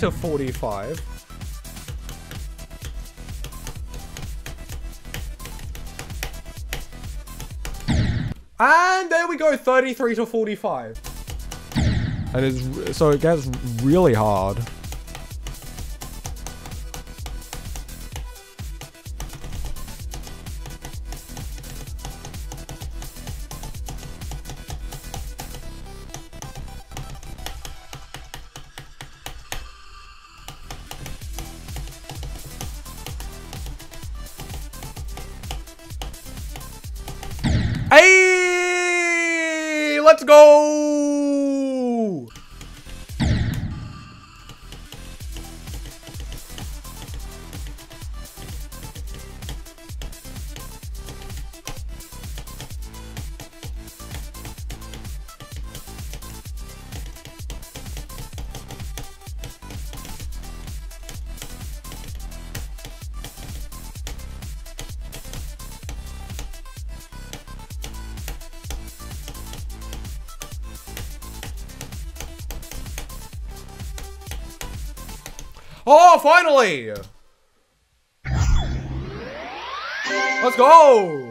to 45. And there we go, 33 to 45. And it's, so it gets really hard. Let's go. Oh, finally! Let's go!